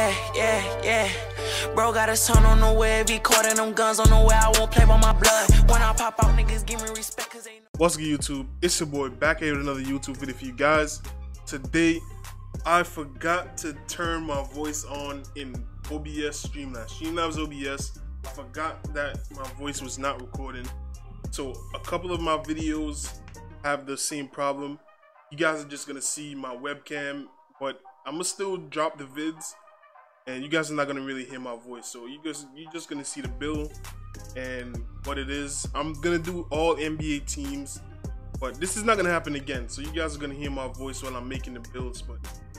yeah, yeah, yeah. Bro got a son on the way, be caught in them guns on the way. I won't play by my blood. When I pop out, niggas give me respect, cause know. What's good, YouTube? It's your boy back here with another YouTube video for you guys. Today, I forgot to turn my voice on in OBS Streamlabs. Streamlabs OBS. I forgot that my voice was not recording. So a couple of my videos have the same problem. You guys are just gonna see my webcam, but I'm gonna still drop the vids, and you guys are not gonna really hear my voice. So you guys, you're just gonna see the bill and what it is. I'm gonna do all NBA teams, but this is not gonna happen again. So you guys are gonna hear my voice while I'm making the builds, but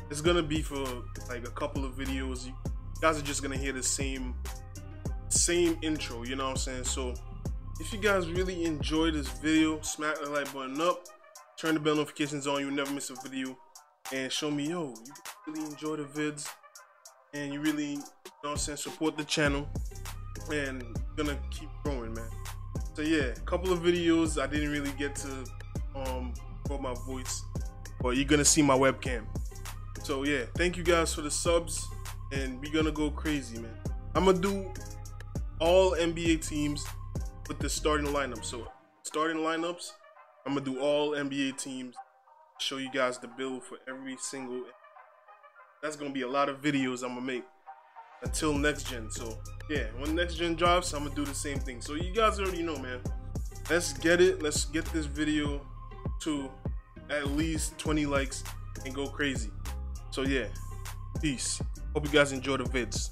it's gonna be for like a couple of videos. You guys are just gonna hear the same same intro. You know what I'm saying? So if you guys really enjoy this video, smack the like button up, turn the bell notifications on, you'll never miss a video, and show me, yo, you really enjoy the vids, and you really, you know I'm saying, support the channel, and gonna keep growing, man. So yeah, a couple of videos I didn't really get to um record my voice, but you're gonna see my webcam. So yeah, thank you guys for the subs, and we're gonna go crazy, man. I'm gonna do all NBA teams with the starting lineup. So starting lineups, I'm gonna do all NBA teams. Show you guys the build for every single. That's gonna be a lot of videos I'm gonna make until next gen. So yeah, when next gen drops, I'm gonna do the same thing. So you guys already know, man. Let's get it. Let's get this video to at least 20 likes and go crazy. So yeah, peace. Hope you guys enjoy the vids.